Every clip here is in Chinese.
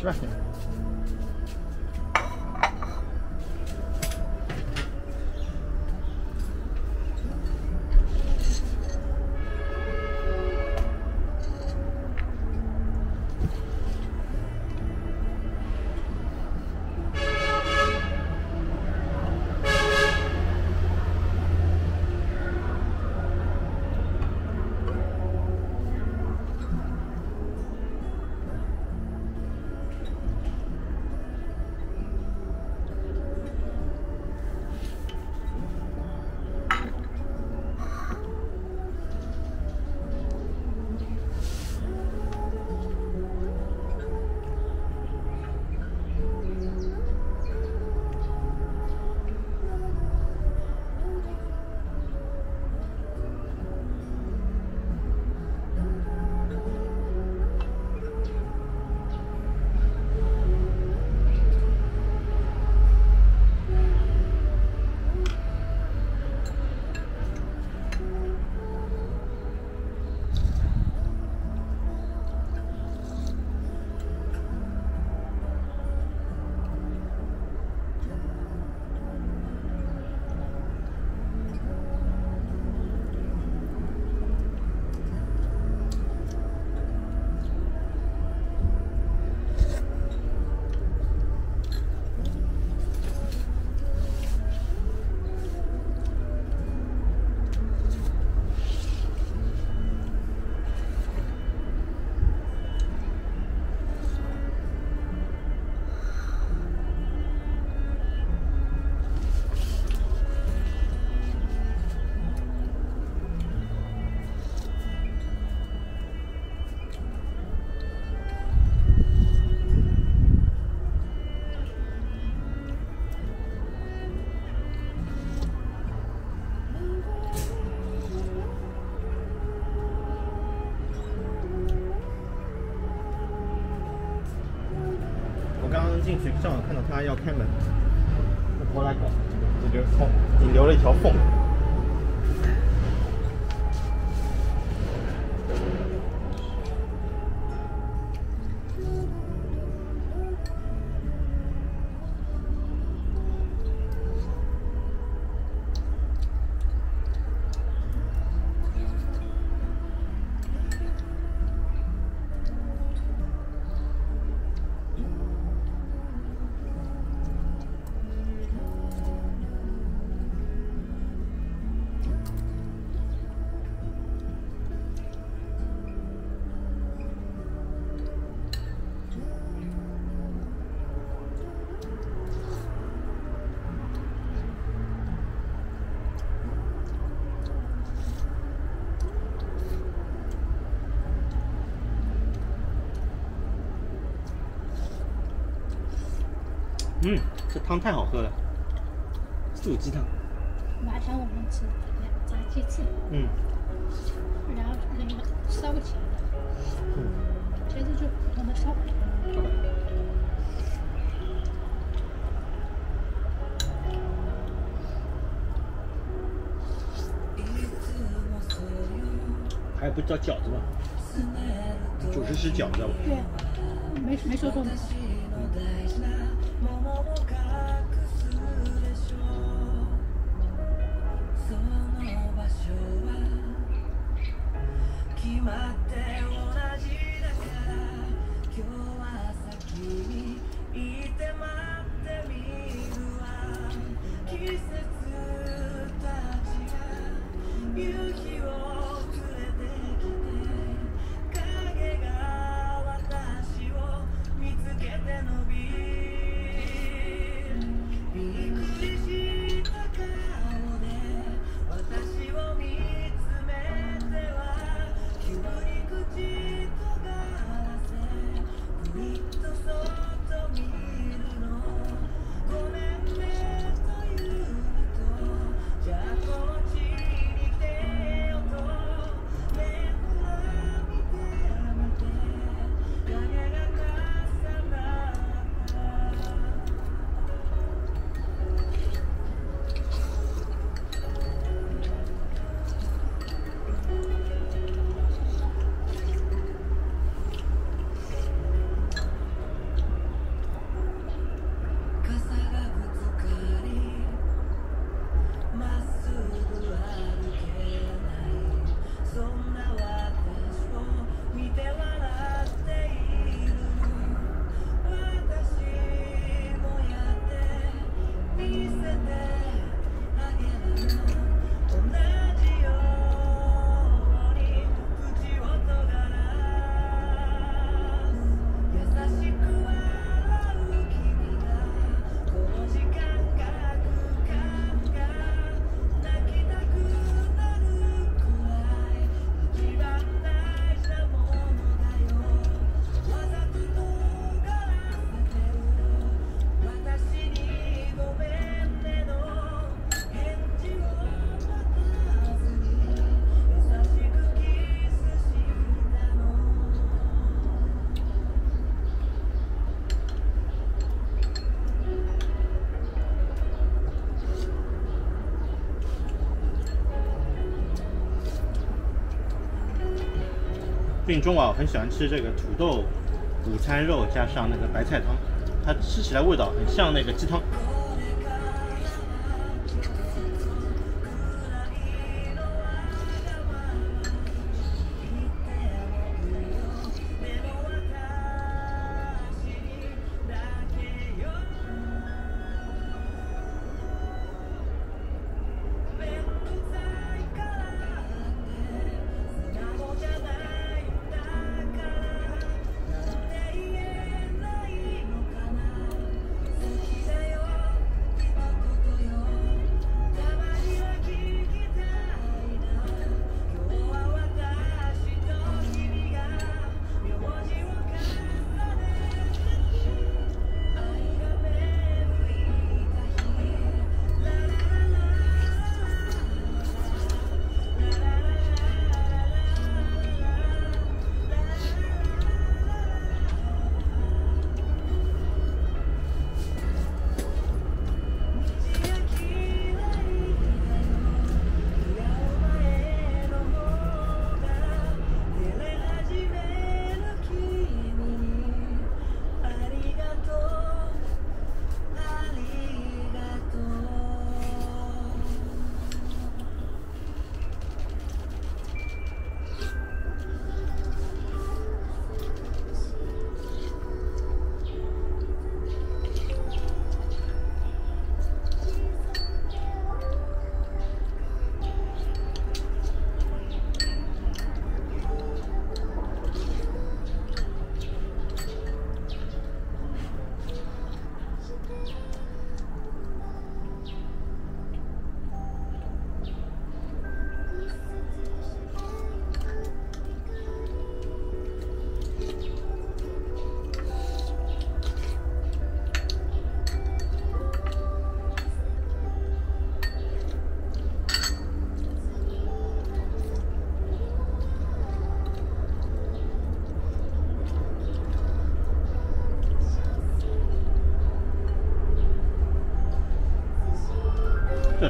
去吧。去正好看到他要开门，我来搞，这就是缝，你留了一条缝。这汤太好喝了，素鸡汤。晚上我们吃炸鸡翅，嗯然后那个烧起来的，嗯，其实就普通的烧。好吧。还有不叫饺子吗？主食是饺子吧，对，没没说错。病中啊，很喜欢吃这个土豆午餐肉加上那个白菜汤，它吃起来味道很像那个鸡汤。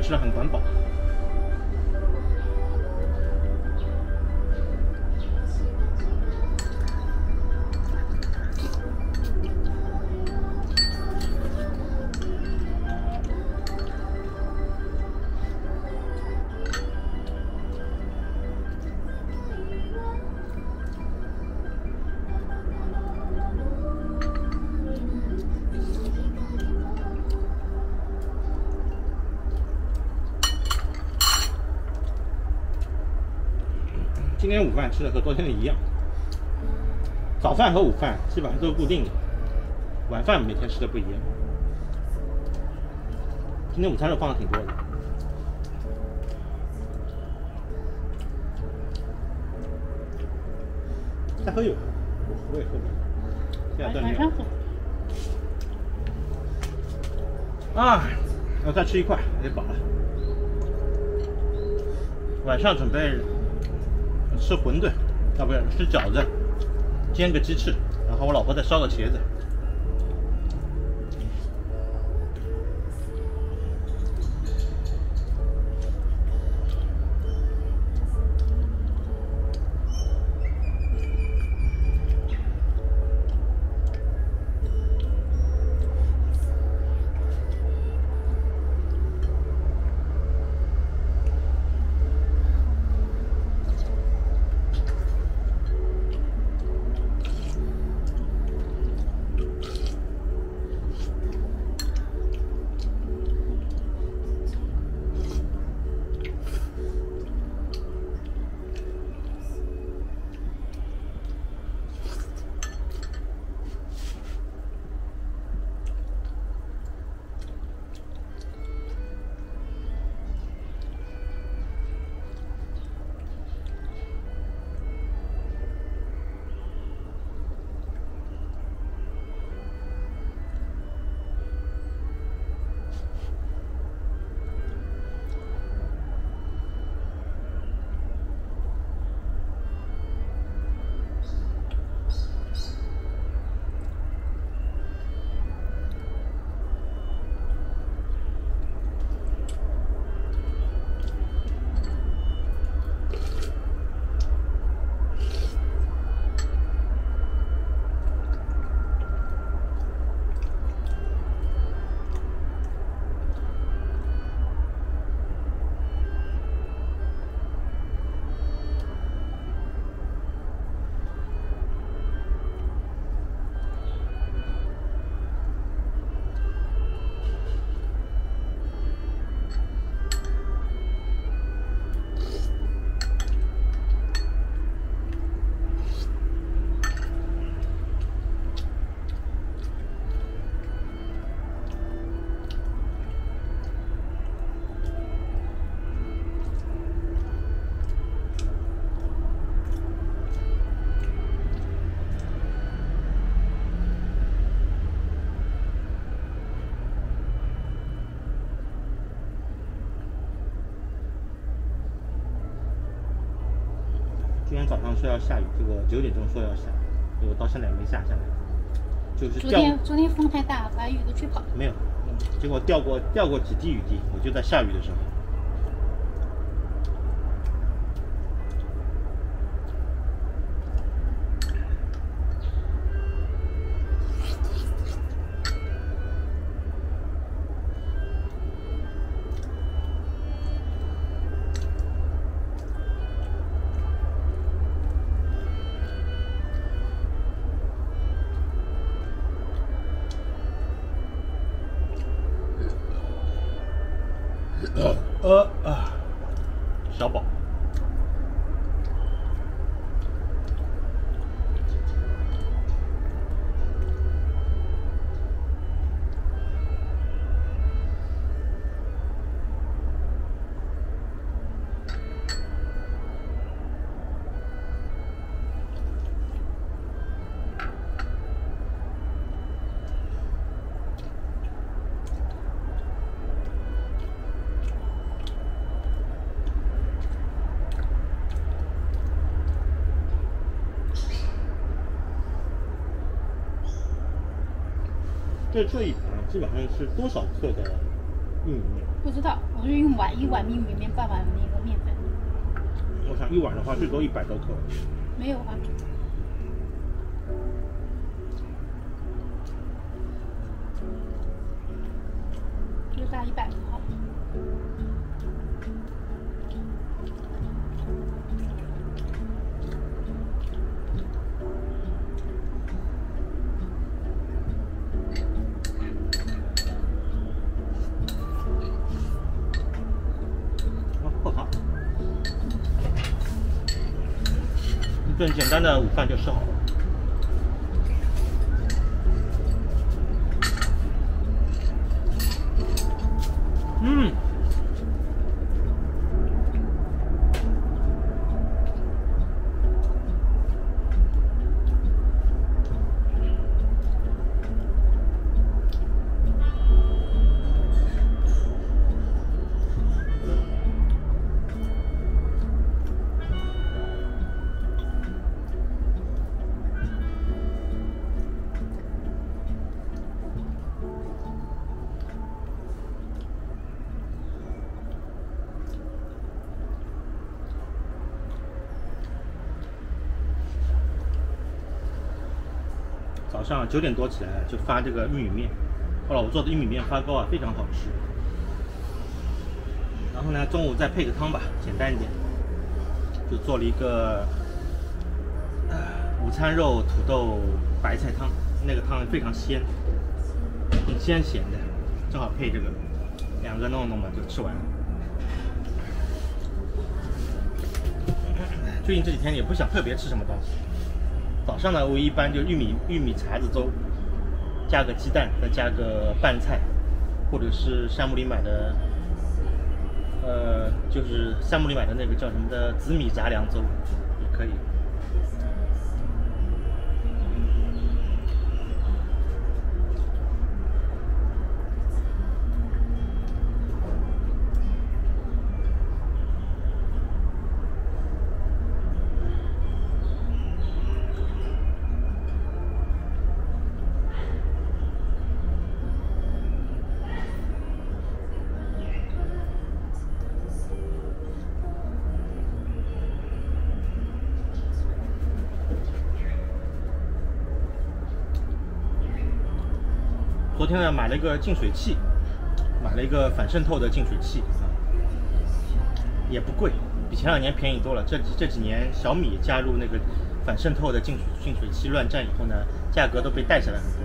吃的很管饱。饭吃的和昨天的一样，早饭和午饭基本上都是固定的，晚饭每天吃的不一样。今天午餐肉放的挺多的。再喝一碗，我也喝不了。现在断掉晚上喝。啊，我再吃一块，也饱了。晚上准备吃馄饨，要不然吃饺子，煎个鸡翅，然后我老婆再烧个茄子。早上说要下雨，这个九点钟说要下，结果到现在也没下下来，就是昨天昨天风太大，把雨都吹跑了。没有，结果掉过掉过几滴雨滴，我就在下雨的时候。这这一盘基本上是多少克的玉米面？不知道，我是用碗一碗米米面半碗那个面粉，我想一碗的话最多一百多克。没有啊。一顿简单的午饭就吃好了。九点多起来就发这个玉米面，后来我做的玉米面发糕啊非常好吃。然后呢，中午再配个汤吧，简单一点，就做了一个午餐肉土豆白菜汤，那个汤非常鲜，很鲜咸的，正好配这个，两个弄弄吧就吃完了。最近这几天也不想特别吃什么东西，早上呢，我一般就玉米玉米碴子粥，加个鸡蛋，再加个拌菜，或者是山姆里买的，呃，就是山姆里买的那个叫什么的紫米杂粮粥，也可以。买了一个净水器，买了一个反渗透的净水器啊，也不贵，比前两年便宜多了。这这几年小米加入那个反渗透的净水净水器乱战以后呢，价格都被带下来很多。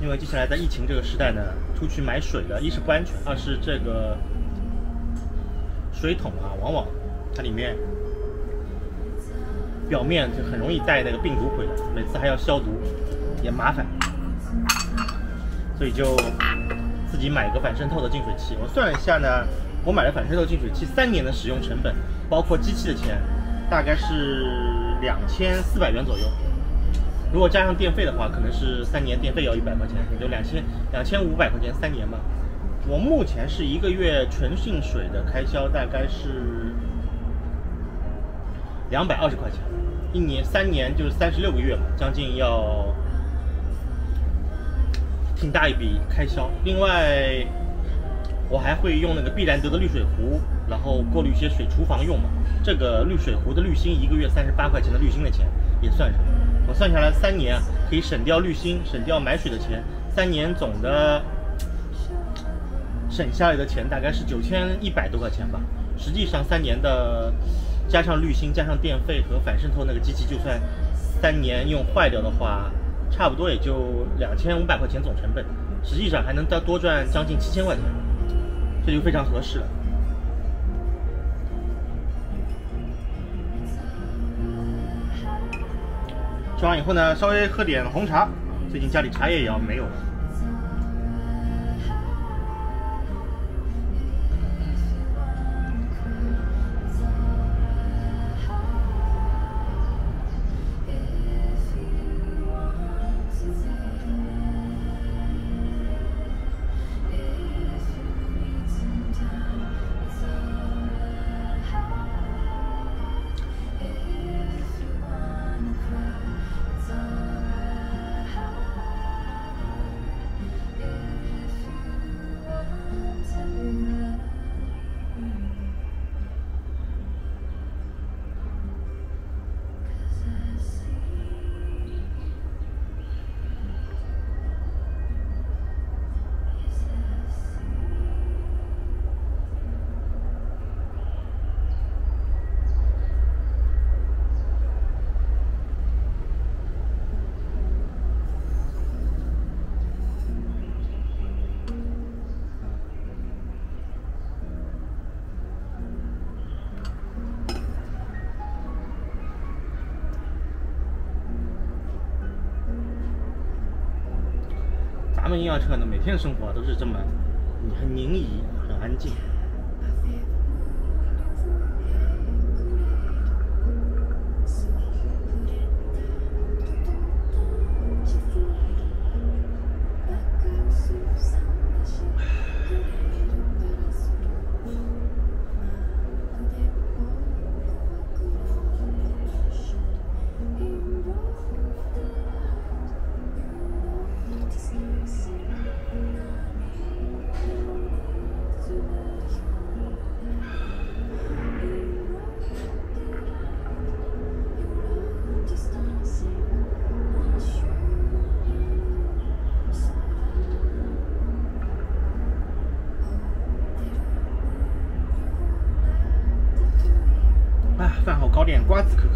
因为接下来在疫情这个时代呢，出去买水的，一是不安全，二是这个水桶啊，往往它里面表面就很容易带那个病毒回来，每次还要消毒，也麻烦，所以就自己买一个反渗透的净水器。我算了一下呢，我买了反渗透净水器三年的使用成本，包括机器的钱，大概是两千四百元左右。如果加上电费的话，可能是三年电费要一百块钱，也就两千两千五百块钱三年吧。我目前是一个月纯净水的开销大概是两百二十块钱，一年三年就是三十六个月嘛，将近要挺大一笔开销。另外，我还会用那个碧兰德的滤水壶，然后过滤一些水，厨房用嘛。这个滤水壶的滤芯一个月三十八块钱的滤芯的钱也算上，我算下来三年啊，可以省掉滤芯，省掉买水的钱，三年总的省下来的钱大概是九千一百多块钱吧。实际上三年的加上滤芯、加上电费和反渗透那个机器，就算三年用坏掉的话，差不多也就两千五百块钱总成本，实际上还能再多赚将近七千块钱，这就非常合适了。吃完以后呢，稍微喝点红茶。最近家里茶叶也要没有了。那车呢，每天的生活都是这么很宁怡、很安静。瓜子壳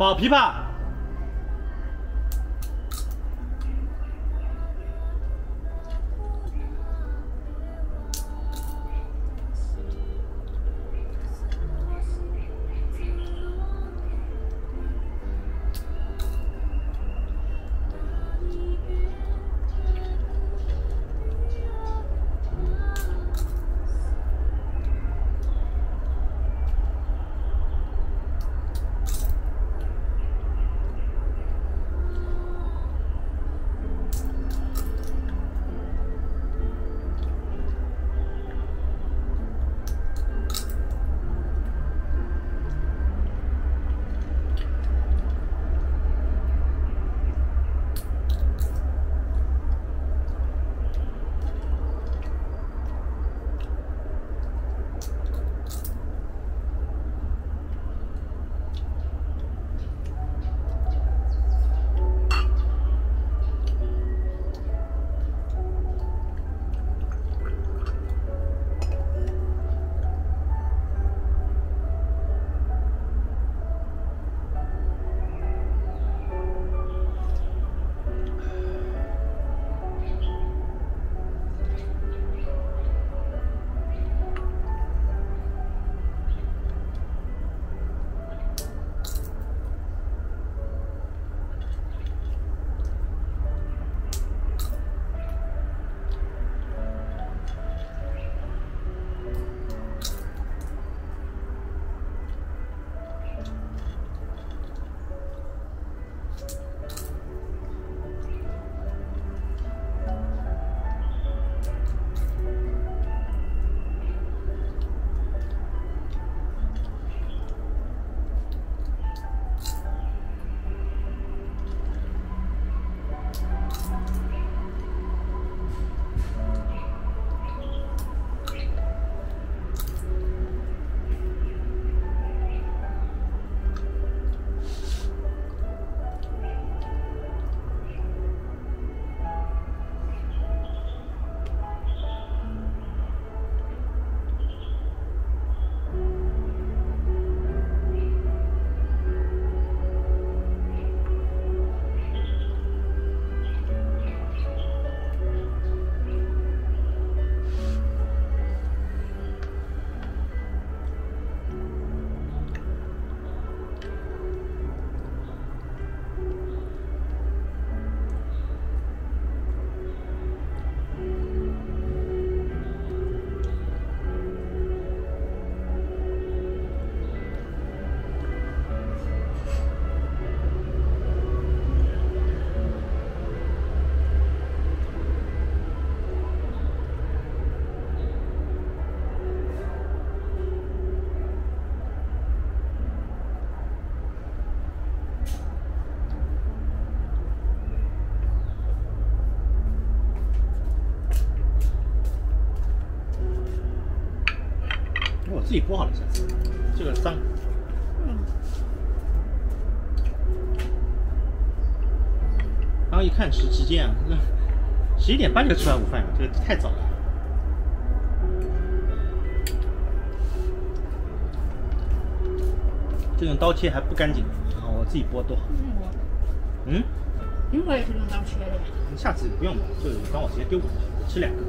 宝琵琶。剥好了，下次这个脏。嗯，刚刚一看时时间啊，那十一点半就吃完午饭了，这个太早了。这种刀切还不干净啊，我自己剥剁。嗯我嗯，因为我也是用刀切的呀。下次不用了，就帮我直接丢过去，我吃两个。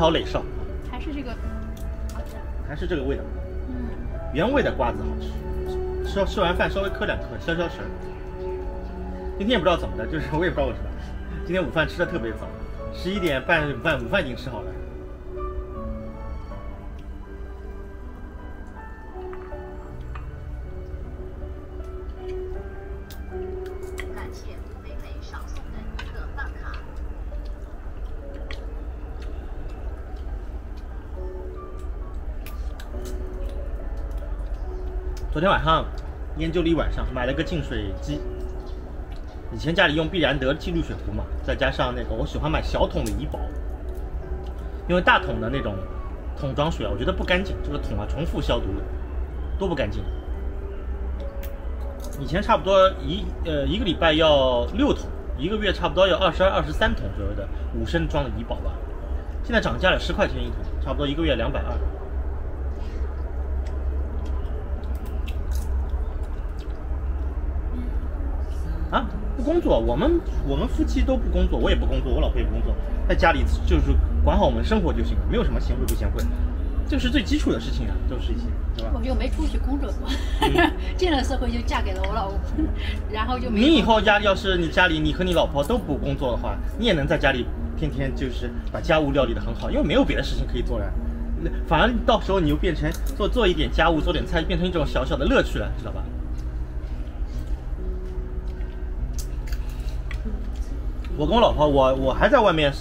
你好，磊少，还是这个好吃。还是这个味道，嗯，原味的瓜子好吃。吃吃完饭稍微嗑两颗，消消食。今天也不知道怎么的，就是我也不知道为什么，今天午饭吃的特别早，十一点半午饭午饭已经吃好了。昨天晚上研究了一晚上，买了个净水机。以前家里用必然德记滤水壶嘛，再加上那个我喜欢买小桶的怡宝，因为大桶的那种桶装水啊，我觉得不干净，这个桶啊重复消毒，多不干净。以前差不多一呃一个礼拜要六桶，一个月差不多要二十二、二十三桶左右的五升装的怡宝吧。现在涨价了，十块钱一桶，差不多一个月两百二。啊，不工作，我们我们夫妻都不工作，我也不工作，我老婆也不工作，在家里就是管好我们生活就行了，没有什么贤惠不贤惠，这是最基础的事情啊，都是一些，对吧我？就没出去工作过，嗯 进了社会就嫁给了我老公，然后就没你以后家要是你家里你和你老婆都不工作的话，你也能在家里天天就是把家务料理的很好，因为没有别的事情可以做了。反而到时候你又变成做做一点家务，做点菜，变成一种小小的乐趣了，知道吧？我跟我老婆，我我还在外面，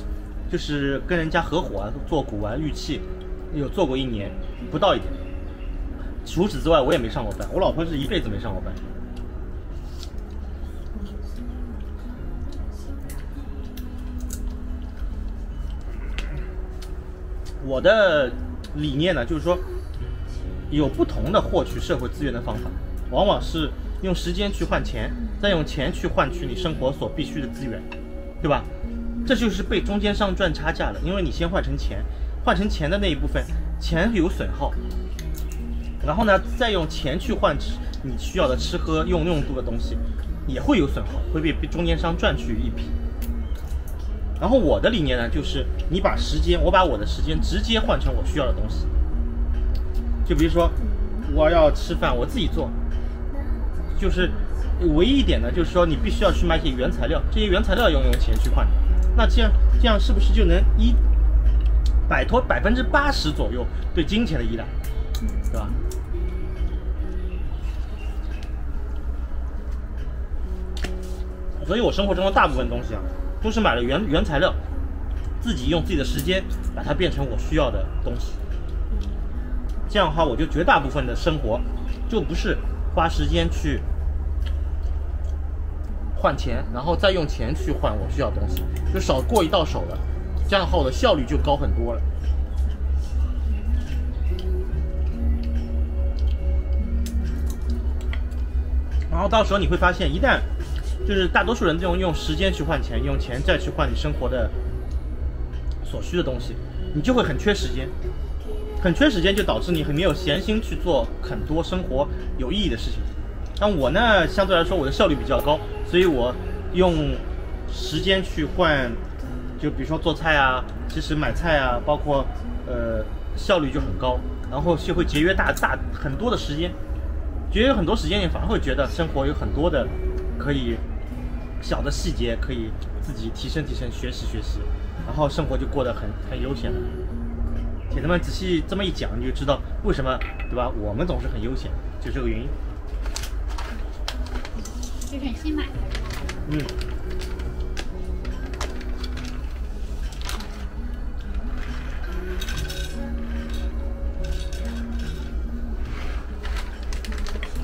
就是跟人家合伙啊，做古玩玉器，有做过一年，不到一点。除此之外，我也没上过班。我老婆是一辈子没上过班。我的理念呢，就是说，有不同的获取社会资源的方法，往往是用时间去换钱，再用钱去换取你生活所必需的资源，对吧？这就是被中间商赚差价了，因为你先换成钱，换成钱的那一部分，钱有损耗，然后呢，再用钱去换吃你需要的吃喝用用度的东西，也会有损耗，会被被中间商赚去一笔。然后我的理念呢，就是你把时间，我把我的时间直接换成我需要的东西。就比如说，我要吃饭，我自己做，就是唯一一点呢，就是说你必须要去买一些原材料，这些原材料要用钱去换。那这样这样是不是就能一摆脱百分之八十左右对金钱的依赖，对吧？所以我生活中的大部分东西啊，都是买了原原材料，自己用自己的时间把它变成我需要的东西。这样的话，我就绝大部分的生活就不是花时间去换钱，然后再用钱去换我需要的东西，就少过一道手了。这样的话，我的效率就高很多了。然后到时候你会发现，一旦就是大多数人这种用时间去换钱，用钱再去换你生活的所需的东西，你就会很缺时间，很缺时间就导致你很没有闲心去做很多生活有意义的事情。但我呢，相对来说我的效率比较高，所以我用时间去换，就比如说做菜啊，其实买菜啊，包括呃效率就很高，然后就会节约大大很多的时间。节约很多时间，你反而会觉得生活有很多的可以小的细节可以自己提升提升、学习学习，然后生活就过得很很悠闲了。铁子们仔细这么一讲，你就知道为什么对吧？我们总是很悠闲，就这个原因。这是新买的，嗯。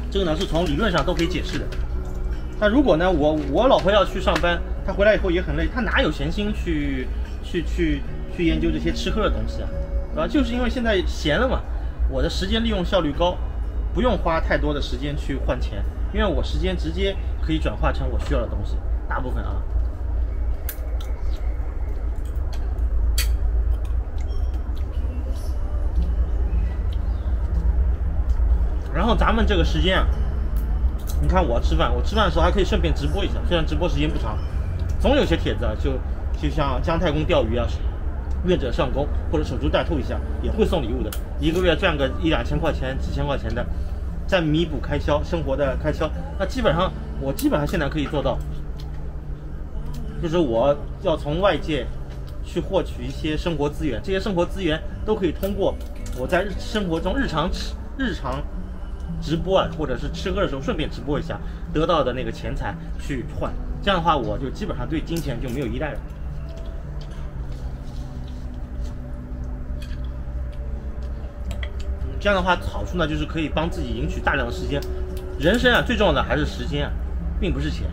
这个呢是从理论上都可以解释的。那如果呢，我我老婆要去上班，她回来以后也很累，她哪有闲心去去去去研究这些吃喝的东西啊？对吧？就是因为现在闲了嘛，我的时间利用效率高，不用花太多的时间去换钱，因为我时间直接可以转化成我需要的东西，大部分啊。然后咱们这个时间啊，你看我吃饭，我吃饭的时候还可以顺便直播一下，虽然直播时间不长，总有些帖子啊，就就像姜太公钓鱼啊，愿者上钩或者守株待兔一下，也会送礼物的，一个月赚个一两千块钱、几千块钱的，在弥补开销，生活的开销，那基本上我基本上现在可以做到，就是我要从外界去获取一些生活资源，这些生活资源都可以通过我在日生活中日常吃日常直播啊，或者是吃喝的时候顺便直播一下得到的那个钱财去换，这样的话我就基本上对金钱就没有依赖了。这样的话好处呢就是可以帮自己赢取大量的时间。人生啊最重要的还是时间啊，并不是钱。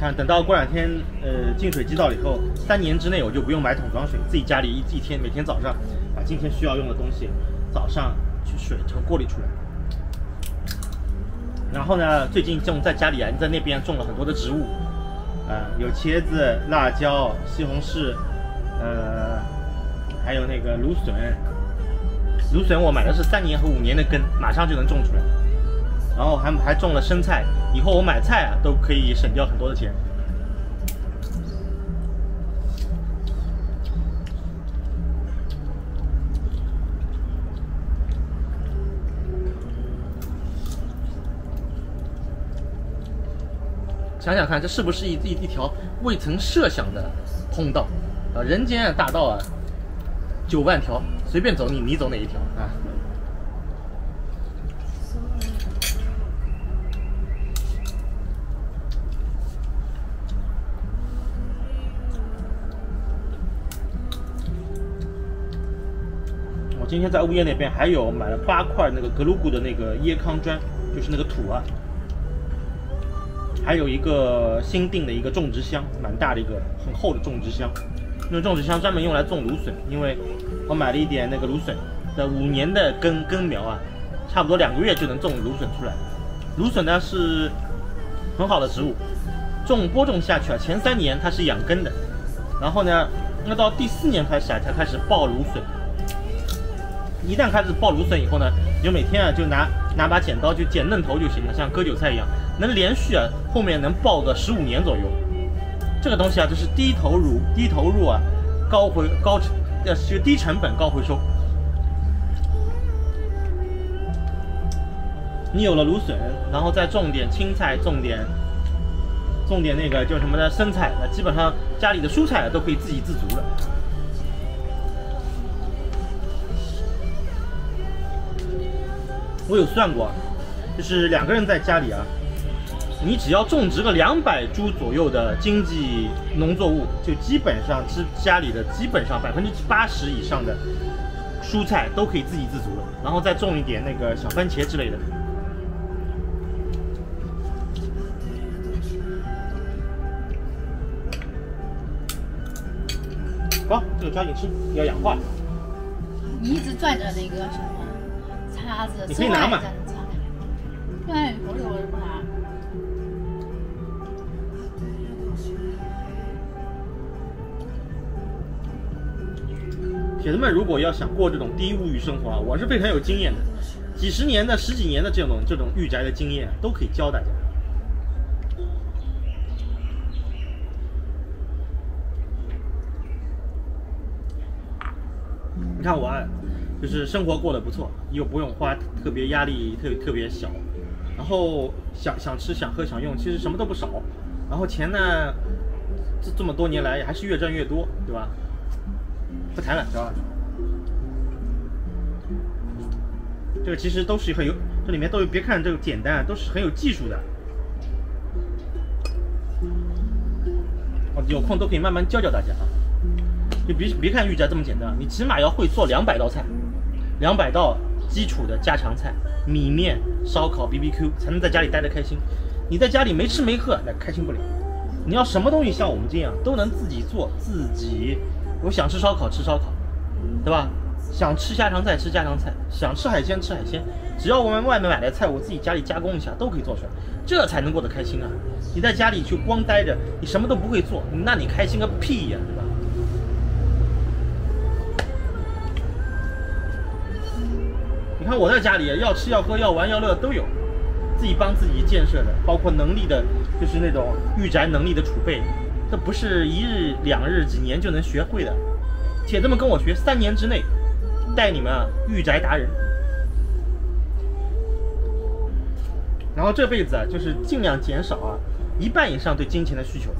看，等到过两天，呃，净水机到了以后，三年之内我就不用买桶装水，自己家里一一天每天早上把今天需要用的东西早上去水从过滤出来。然后呢，最近种在家里啊，在那边种了很多的植物，啊、有茄子、辣椒、西红柿，呃，还有那个芦笋。芦笋我买的是三年和五年的根，马上就能种出来。然后还还种了生菜，以后我买菜啊都可以省掉很多的钱。想想看，这是不是一一一条未曾设想的通道啊？人间大道啊，九万条，随便走你你走哪一条啊？我今天在物业那边还有买了八块那个格鲁古的那个椰糠砖，就是那个土啊，还有一个新订的一个种植箱，蛮大的一个很厚的种植箱。那种植箱专门用来种芦笋，因为我买了一点那个芦笋的五年的根根苗啊，差不多两个月就能种芦笋出来。芦笋呢是很好的植物，种播种下去啊，前三年它是养根的，然后呢，那到第四年开始啊才开始爆芦笋。一旦开始爆芦笋以后呢，你就每天啊就拿拿把剪刀就剪嫩头就行了，像割韭菜一样，能连续啊后面能爆个十五年左右。这个东西啊就是低投入低投入啊，高回高呃就低成本高回收。你有了芦笋，然后再种点青菜，种点种点那个叫什么呢生菜，那基本上家里的蔬菜都可以自给自足了。我有算过，就是两个人在家里啊，你只要种植个两百株左右的经济农作物，就基本上是家里的基本上百分之八十以上的蔬菜都可以自给自足了，然后再种一点那个小番茄之类的。好，这个抓紧吃，要氧化。你一直拽着那个什么叉子，你可以拿嘛之外再擦。对，我有我不拿。铁子们如果要想过这种低物欲生活啊，我是非常有经验的，几十年的、十几年的这种这种御宅的经验都可以教大家。你看我啊，就是生活过得不错，又不用花特别压力特别特别小，然后想想吃想喝想用，其实什么都不少，然后钱呢，这这么多年来还是越赚越多，对吧？不谈了，知道吧？这个其实都是很有，这里面都有，别看这个简单啊，都是很有技术的。哦，有空都可以慢慢教教大家啊。就别别看御宅这么简单，你起码要会做两百道菜，两百道基础的家常菜，米面、烧烤、BBQ，才能在家里待得开心。你在家里没吃没喝，那开心不了。你要什么东西像我们这样都能自己做，自己，我想吃烧烤吃烧烤，对吧？想吃家常菜吃家常菜，想吃海鲜吃海鲜，只要我们外面买的菜，我自己家里加工一下，都可以做出来，这才能过得开心啊！你在家里去光待着，你什么都不会做，那你开心个屁呀，对吧？你看我在家里要吃要喝要玩要乐都有，自己帮自己建设的，包括能力的，就是那种御宅能力的储备，这不是一日两日几年就能学会的。铁子们跟我学，三年之内带你们啊御宅达人。然后这辈子啊，就是尽量减少啊一半以上对金钱的需求，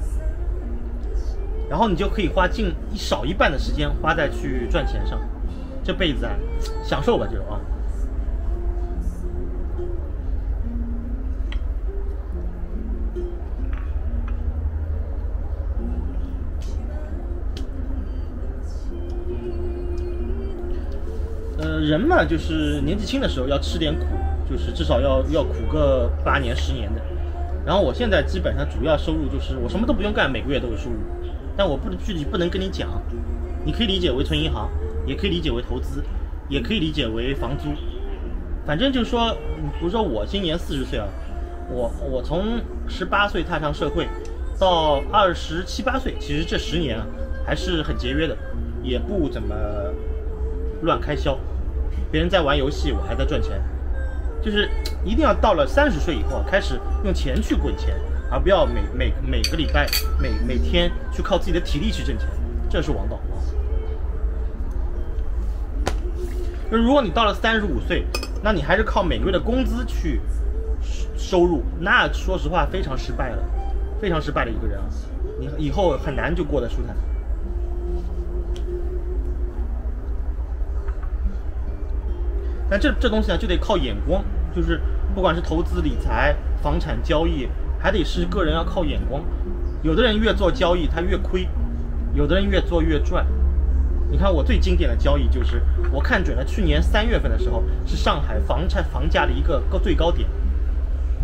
然后你就可以花近一少一半的时间花在去赚钱上。这辈子啊，享受吧，这种啊。人嘛，就是年纪轻的时候要吃点苦，就是至少要要苦个八年十年的。然后我现在基本上主要收入就是我什么都不用干，每个月都有收入，但我不能具体不能跟你讲，你可以理解为存银行，也可以理解为投资，也可以理解为房租，反正就是说，比如说我今年四十岁啊，我我从十八岁踏上社会，到二十七八岁，其实这十年啊还是很节约的，也不怎么乱开销。别人在玩游戏，我还在赚钱，就是一定要到了三十岁以后啊，开始用钱去滚钱，而不要每每每个礼拜、每每天去靠自己的体力去挣钱，这是王道啊。就如果你到了三十五岁，那你还是靠每个月的工资去收入，那说实话非常失败了，非常失败的一个人啊，你以后很难就过得舒坦。但这这东西呢，就得靠眼光，就是不管是投资理财、房产交易，还得是个人要靠眼光。有的人越做交易他越亏，有的人越做越赚。你看我最经典的交易就是，我看准了去年三月份的时候是上海房产房价的一个高最高点，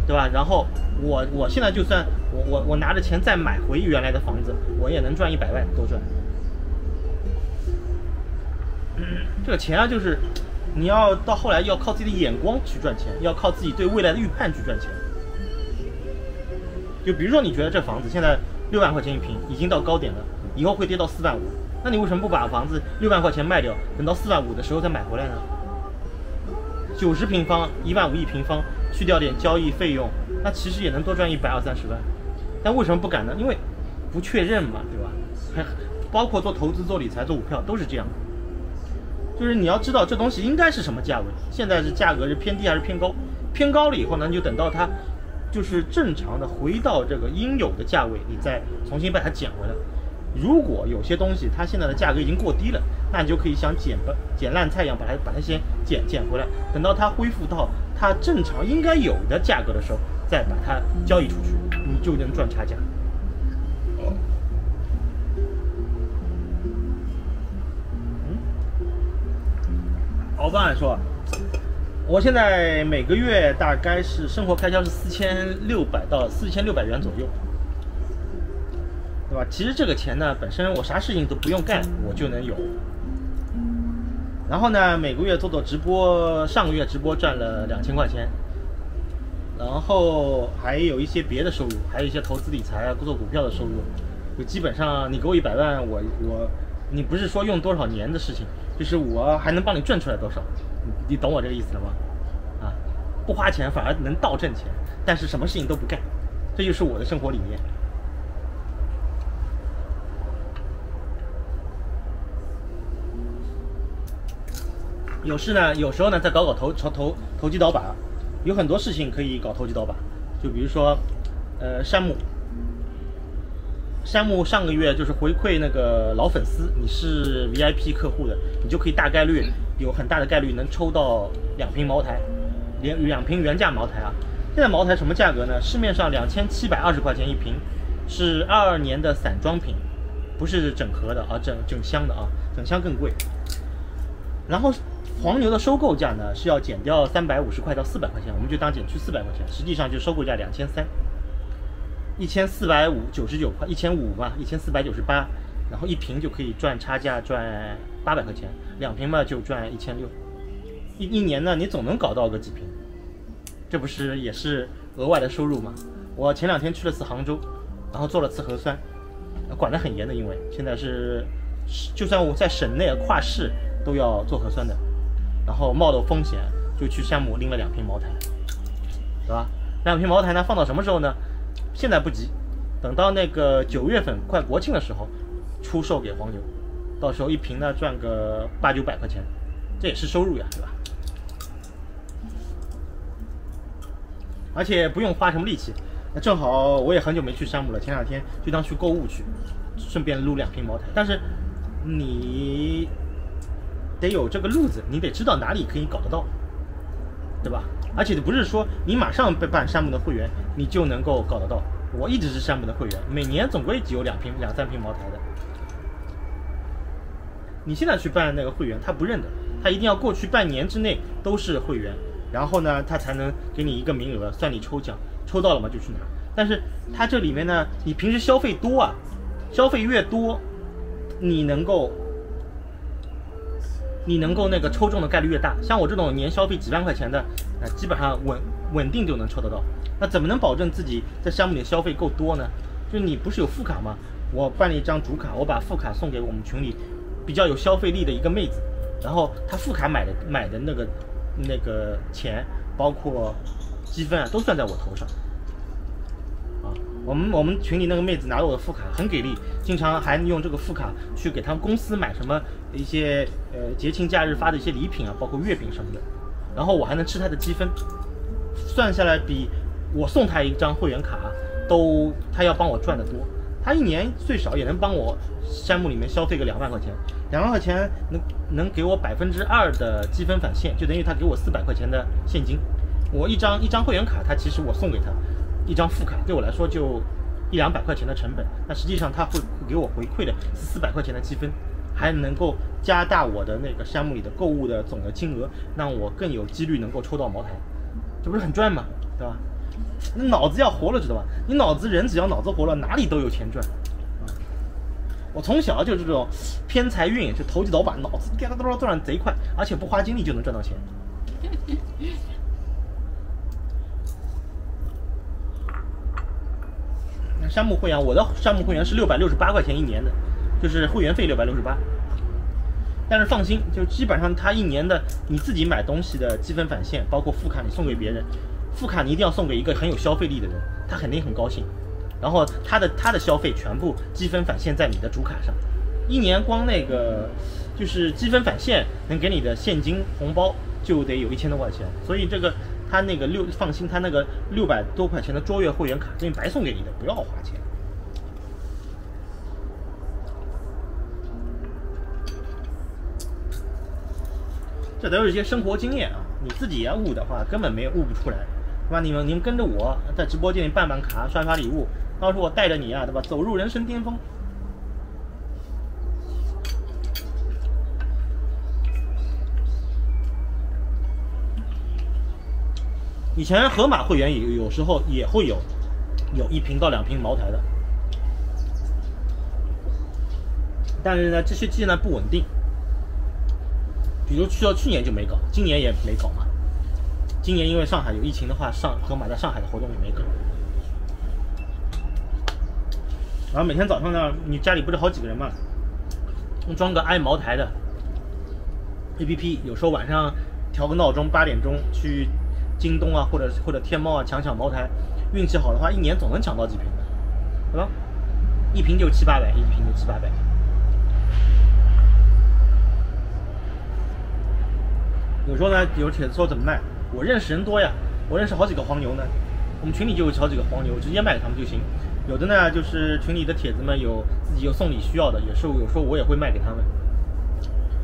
对吧？然后我我现在就算我我我拿着钱再买回原来的房子，我也能赚一百万多赚。这个钱啊，就是你要到后来要靠自己的眼光去赚钱，要靠自己对未来的预判去赚钱。就比如说，你觉得这房子现在六万块钱一平，已经到高点了，以后会跌到四万五，那你为什么不把房子六万块钱卖掉，等到四万五的时候再买回来呢？九十平方，一万五一平方，去掉点交易费用，那其实也能多赚一百二三十万。但为什么不敢呢？因为不确认嘛，对吧？包括做投资、做理财、做股票都是这样。就是你要知道这东西应该是什么价位，现在是价格是偏低还是偏高？偏高了以后呢，你就等到它就是正常的回到这个应有的价位，你再重新把它捡回来。如果有些东西它现在的价格已经过低了，那你就可以像捡吧捡烂菜一样把它把它先捡捡回来，等到它恢复到它正常应该有的价格的时候，再把它交易出去，你就能赚差价。我刚才说，我现在每个月大概是生活开销是四千六百到四千六百元左右，对吧？其实这个钱呢，本身我啥事情都不用干，我就能有。然后呢，每个月做做直播，上个月直播赚了两千块钱，然后还有一些别的收入，还有一些投资理财啊、做股票的收入。就基本上你给我一百万，我我，你不是说用多少年的事情，就是我还能帮你赚出来多少，你你懂我这个意思了吗？啊，不花钱反而能倒挣钱，但是什么事情都不干，这就是我的生活理念。有事呢，有时候呢再搞搞投投投投机倒把，有很多事情可以搞投机倒把，就比如说，呃，山姆，山姆上个月就是回馈那个老粉丝，你是 VIP 客户的，你就可以大概率有很大的概率能抽到两瓶茅台，两两瓶原价茅台啊。现在茅台什么价格呢？市面上两千七百二十块钱一瓶，是二二年的散装品，不是整盒的啊，整整箱的啊，整箱更贵。然后黄牛的收购价呢是要减掉三百五十块到四百块钱，我们就当减去四百块钱，实际上就收购价两千三，一千四百五九十九块，一千五嘛，一千四百九十八，然后一瓶就可以赚差价赚八百块钱，两瓶嘛就赚一千六，一一年呢你总能搞到个几瓶，这不是也是额外的收入吗？我前两天去了次杭州，然后做了次核酸，管得很严的，因为现在是就算我在省内跨市都要做核酸的，然后冒着风险就去山姆拎了两瓶茅台，对吧？两瓶茅台呢放到什么时候呢？现在不急，等到那个九月份快国庆的时候出售给黄牛，到时候一瓶呢赚个八九百块钱，这也是收入呀，对吧？而且不用花什么力气。那正好我也很久没去山姆了，前两天就当去购物去，顺便撸两瓶茅台。但是你得有这个路子，你得知道哪里可以搞得到，对吧？而且不是说你马上被办山姆的会员，你就能够搞得到。我一直是山姆的会员，每年总归只有两瓶、两三瓶茅台的。你现在去办那个会员，他不认的，他一定要过去半年之内都是会员，然后呢，他才能给你一个名额，算你抽奖，抽到了嘛就去拿。但是它这里面呢，你平时消费多啊，消费越多，你能够你能够那个抽中的概率越大。像我这种年消费几万块钱的，呃，基本上稳稳定就能抽得到。那怎么能保证自己在项目里消费够多呢？就你不是有副卡吗？我办了一张主卡，我把副卡送给我们群里比较有消费力的一个妹子，然后她副卡买的买的那个那个钱，包括积分啊，都算在我头上。我们我们群里那个妹子拿了我的副卡，很给力，经常还用这个副卡去给他们公司买什么一些呃节庆假日发的一些礼品啊，包括月饼什么的，然后我还能吃她的积分，算下来比我送她一张会员卡都她要帮我赚的多。她一年最少也能帮我山姆里面消费个两万块钱，两万块钱能能给我百分之二的积分返现，就等于她给我四百块钱的现金。我一张一张会员卡，她其实我送给她一张副卡，对我来说就一两百块钱的成本，那实际上她会给我回馈的是四百块钱的积分，还能够加大我的那个山姆里的购物的总的金额，让我更有几率能够抽到茅台，这不是很赚吗？对吧？你脑子要活了，知道吧？你脑子人只要脑子活了，哪里都有钱赚。啊，我从小就是这种偏财运，就投机倒把，脑子颠颠转转贼快，而且不花精力就能赚到钱。山姆会员，我的山姆会员是六百六十八块钱一年的，就是会员费六百六十八。但是放心，就基本上他一年的你自己买东西的积分返现，包括副卡你送给别人，副卡你一定要送给一个很有消费力的人，他肯定很高兴。然后他的他的消费全部积分返现在你的主卡上，一年光那个就是积分返现能给你的现金红包就得有一千多块钱，所以这个他那个六放心，他那个六百多块钱的卓越会员卡给你白送给你的，不要花钱。这都是一些生活经验啊，你自己要悟的话，根本没悟不出来，对吧？你们你们跟着我在直播间里办办卡、刷刷礼物，到时候我带着你啊，对吧？走入人生巅峰。以前盒马会员也有时候也会有有一瓶到两瓶茅台的，但是呢，这些剂呢不稳定。比如去到去年就没搞，今年也没搞嘛。今年因为上海有疫情的话，上盒马在上海的活动也没搞。然后每天早上呢，你家里不是好几个人嘛，装个爱茅台的 A P P，有时候晚上调个闹钟，八点钟去京东啊，或者或者天猫啊抢抢茅台，运气好的话，一年总能抢到几瓶的，对吧？一瓶就七八百，一瓶就七八百。有时候呢，有帖子说怎么卖，我认识人多呀，我认识好几个黄牛呢，我们群里就有好几个黄牛，直接卖给他们就行。有的呢，就是群里的帖子们有自己有送礼需要的，也是有时候我也会卖给他们。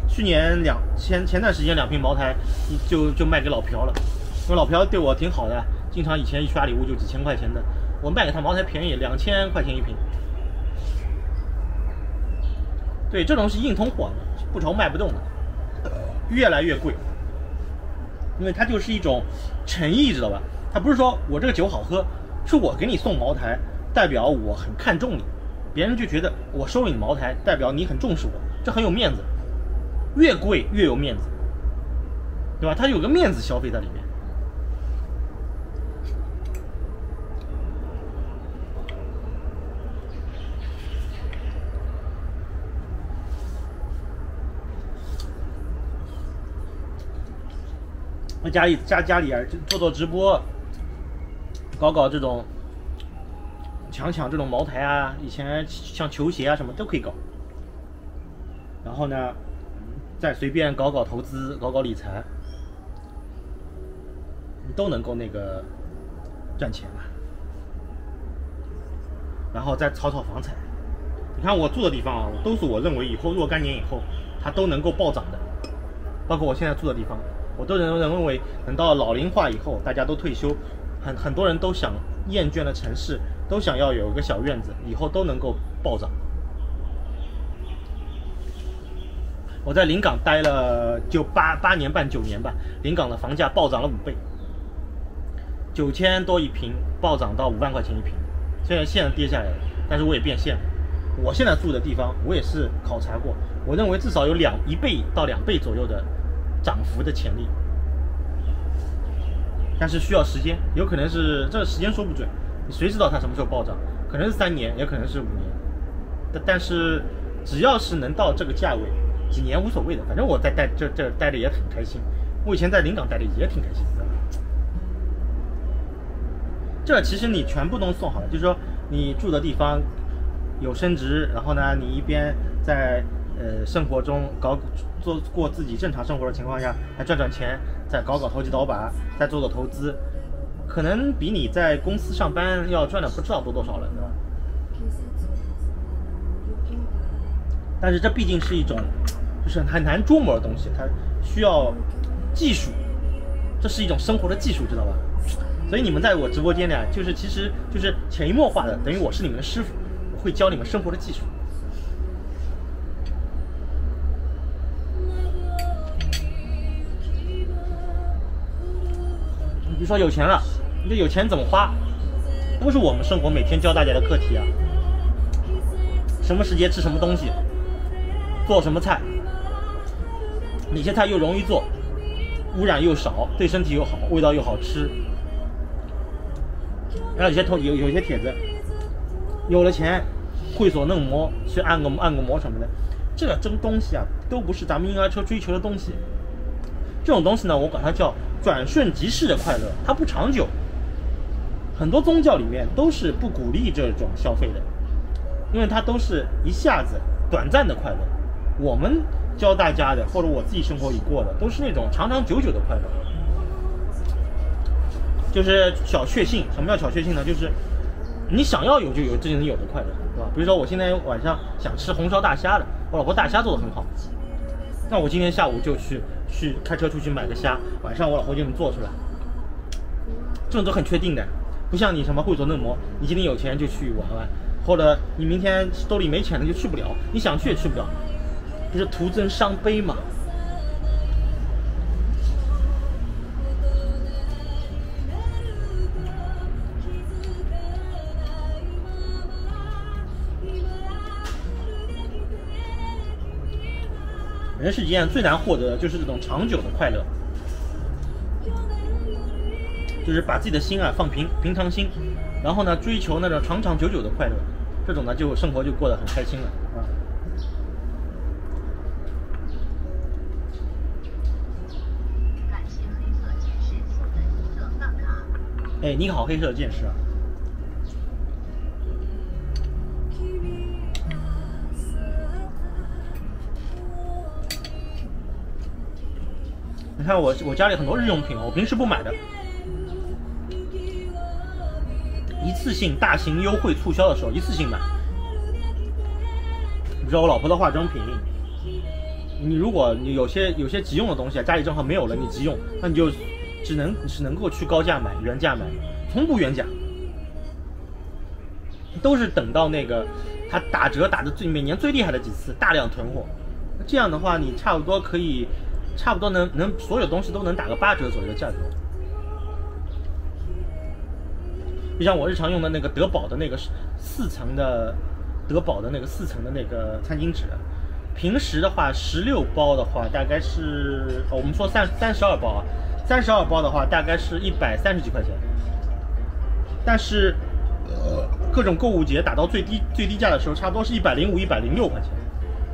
去年两前前段时间两瓶茅台就就卖给老朴了，因为老朴对我挺好的，经常以前一刷礼物就几千块钱的，我卖给他茅台便宜，两千块钱一瓶。对，这种是硬通货，不愁卖不动的，越来越贵。因为它就是一种诚意，知道吧？它不是说我这个酒好喝，是我给你送茅台，代表我很看重你，别人就觉得我收了你茅台，代表你很重视我，这很有面子。越贵越有面子，对吧？它有个面子消费在里面。在在家里家家里啊，做做直播，搞搞这种抢抢这种茅台啊，以前像球鞋啊什么都可以搞。然后呢，再随便搞搞投资，搞搞理财，都能够那个赚钱嘛。然后再炒炒房产，你看我住的地方啊，都是我认为以后若干年以后它都能够暴涨的，包括我现在住的地方。我都认认为，等到老龄化以后，大家都退休，很很多人都想厌倦了城市，都想要有一个小院子，以后都能够暴涨。我在临港待了就八八年半九年吧，临港的房价暴涨了五倍，九千多一平，暴涨到五万块钱一平。虽然现在跌下来了，但是我也变现了。我现在住的地方，我也是考察过，我认为至少有两一倍到两倍左右的涨幅的潜力。但是需要时间，有可能是这个时间说不准，谁知道它什么时候暴涨？可能是三年，也可能是五年。但但是只要是能到这个价位，几年无所谓的，反正我在待这这待的也很开心。我以前在临港待的也挺开心的。这其实你全部都送好了，就是说你住的地方有升值，然后呢，你一边在呃生活中搞做过自己正常生活的情况下，还赚赚钱，再搞搞投机倒把，再做做投资，可能比你在公司上班要赚的不知道多多少了，对吧？但是这毕竟是一种就是很难捉摸的东西，它需要技术，这是一种生活的技术，知道吧？所以你们在我直播间呢，就是其实就是潜移默化的，等于我是你们的师傅，我会教你们生活的技术。你说有钱了，你这有钱怎么花，都是我们生活每天教大家的课题啊。什么时节吃什么东西，做什么菜，哪些菜又容易做，污染又少，对身体又好，味道又好吃。然后有些同有有些帖子，有了钱，会所嫩模去按个按个摩什么的，这个真东西啊，都不是咱们婴儿车追求的东西。这种东西呢，我管它叫转瞬即逝的快乐，它不长久。很多宗教里面都是不鼓励这种消费的，因为它都是一下子短暂的快乐。我们教大家的，或者我自己生活里过的，都是那种长长久久的快乐。就是小确幸，什么叫小确幸呢？就是你想要有就有，这就能有的快乐，对吧？比如说我现在晚上想吃红烧大虾了，我老婆大虾做的很好，那我今天下午就去去开车出去买个虾，晚上我老婆就能做出来，这种都很确定的，不像你什么会做嫩模，你今天有钱就去玩玩，或者你明天兜里没钱了就去不了，你想去也去不了，不是徒增伤悲吗？人世间最难获得的就是这种长久的快乐，就是把自己的心啊放平平常心，然后呢追求那种长长久久的快乐，这种呢就生活就过得很开心了啊。感谢黑色剑士送的一个饭卡。哎，你好，黑色剑士啊！你看我我家里很多日用品，我平时不买的，一次性大型优惠促销的时候一次性买。你知道我老婆的化妆品，你如果你有些有些急用的东西，家里正好没有了，你急用，那你就只能只能够去高价买，原价买，从不原价，都是等到那个它打折打的最每年最厉害的几次，大量囤货。这样的话，你差不多可以，差不多能能所有东西都能打个八折左右的价格。就像我日常用的那个德宝的那个四层的德宝的那个四层的那个餐巾纸，平时的话十六包的话大概是，我们说三三十二包啊，三十二包的话大概是一百三十几块钱，但是各种购物节打到最低最低价的时候，差不多是一百零五、一百零六块钱，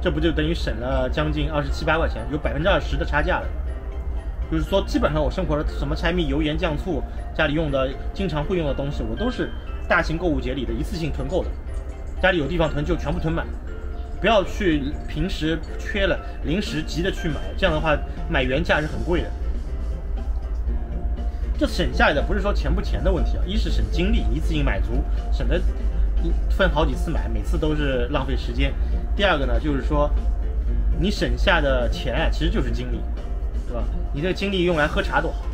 这不就等于省了将近二十七八块钱，有百分之二十的差价了。就是说，基本上我生活的什么柴米油盐酱醋，家里用的经常会用的东西，我都是大型购物节里的一次性囤够的。家里有地方囤就全部囤满，不要去平时缺了临时急着去买，这样的话买原价是很贵的。这省下来的不是说钱不钱的问题啊，一是省精力，一次性买足，省得分好几次买，每次都是浪费时间。第二个呢，就是说你省下的钱啊，其实就是精力，对吧？你这个精力用来喝茶多好。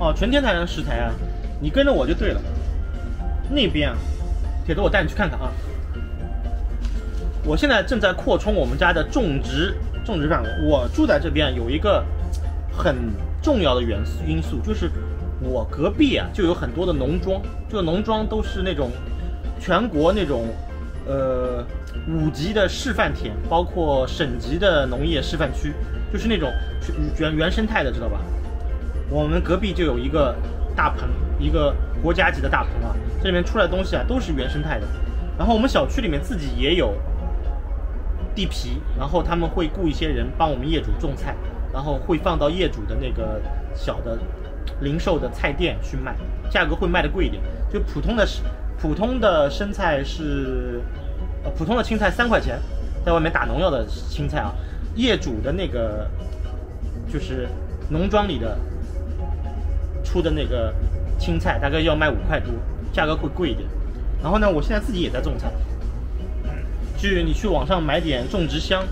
哦，纯天然的食材啊，你跟着我就对了。那边啊，铁子我带你去看看啊。我现在正在扩充我们家的种植种植范围。我住在这边有一个很重要的元素因素，就是我隔壁啊就有很多的农庄，这个农庄都是那种全国那种呃五级的示范田，包括省级的农业示范区，就是那种原原生态的，知道吧？我们隔壁就有一个大棚，一个国家级的大棚啊，这里面出来的东西啊都是原生态的。然后我们小区里面自己也有地皮，然后他们会雇一些人帮我们业主种菜，然后会放到业主的那个小的零售的菜店去卖，价格会卖的贵一点。就普通的普通的生菜是呃普通的青菜三块钱，在外面打农药的青菜啊，业主的那个就是农庄里的。出的那个青菜大概要卖五块多，价格会贵一点。然后呢，我现在自己也在种菜，去你去网上买点种植箱，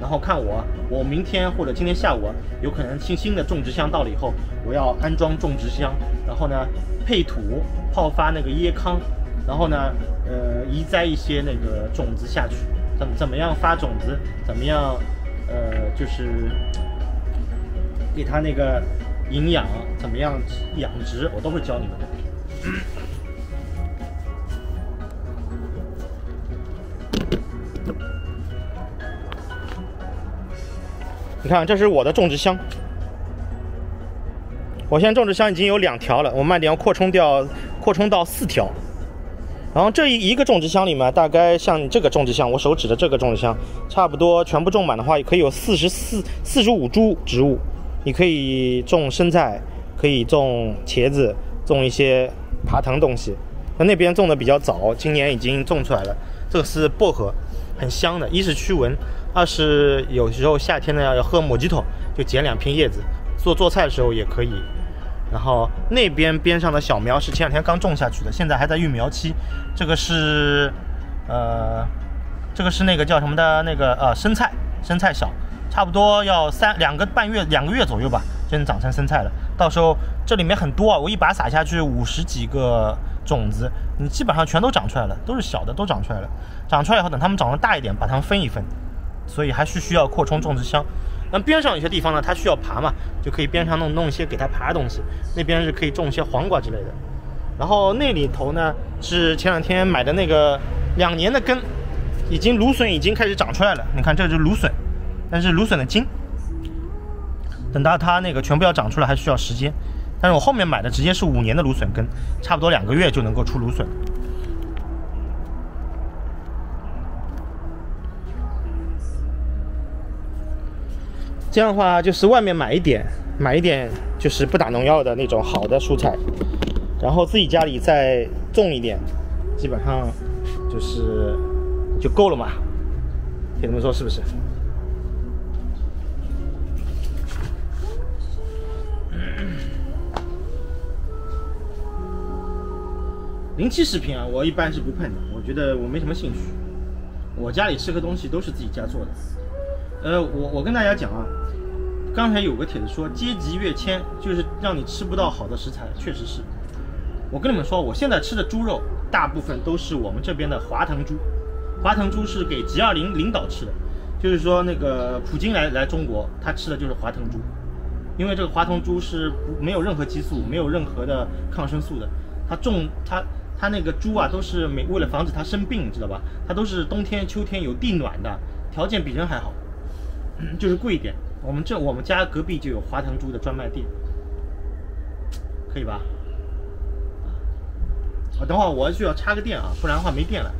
然后看我，我明天或者今天下午有可能新新的种植箱到了以后，我要安装种植箱，然后呢配土泡发那个椰糠，然后呢呃移栽一些那个种子下去，怎怎么样发种子，怎么样呃就是给它那个。营养怎么样养殖，我都会教你们的。你看，这是我的种植箱。我现在种植箱已经有两条了，我慢点要扩充掉，扩充到四条。然后这一一个种植箱里面，大概像这个种植箱，我手指的这个种植箱，差不多全部种满的话，也可以有四十四、四十五株植物。你可以种生菜，可以种茄子，种一些爬藤东西。那那边种的比较早，今年已经种出来了。这个是薄荷，很香的，一是驱蚊，二是有时候夏天呢要喝抹吉头，就剪两片叶子做做菜的时候也可以。然后那边边上的小苗是前两天刚种下去的，现在还在育苗期。这个是，呃，这个是那个叫什么的那个呃生菜，生菜小。差不多要三两个半月，两个月左右吧，就能长成生菜了。到时候这里面很多啊，我一把撒下去五十几个种子，你基本上全都长出来了，都是小的，都长出来了。长出来以后，等它们长得大一点，把它们分一分。所以还是需要扩充种植箱。那边上有些地方呢，它需要爬嘛，就可以边上弄弄一些给它爬的东西。那边是可以种一些黄瓜之类的。然后那里头呢，是前两天买的那个两年的根，已经芦笋已经开始长出来了。你看，这是芦笋。但是芦笋的茎，等到它那个全部要长出来还需要时间。但是我后面买的直接是五年的芦笋根，差不多两个月就能够出芦笋。这样的话就是外面买一点，买一点就是不打农药的那种好的蔬菜，然后自己家里再种一点，基本上就是就够了嘛。铁子们说是不是？临期食品啊，我一般是不碰的，我觉得我没什么兴趣。我家里吃的东西都是自己家做的。呃，我我跟大家讲啊，刚才有个帖子说阶级跃迁，就是让你吃不到好的食材，确实是。我跟你们说，我现在吃的猪肉大部分都是我们这边的华腾猪，华腾猪是给 G 二零领导吃的，就是说那个普京来来中国，他吃的就是华腾猪，因为这个华腾猪是不没有任何激素，没有任何的抗生素的，它种它。它那个猪啊，都是每为了防止它生病，知道吧？它都是冬天、秋天有地暖的，条件比人还好，就是贵一点。我们这我们家隔壁就有华腾猪的专卖店，可以吧？啊，等会儿我需要插个电啊，不然的话没电了。